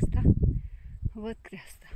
Creasta. Вот Creasta.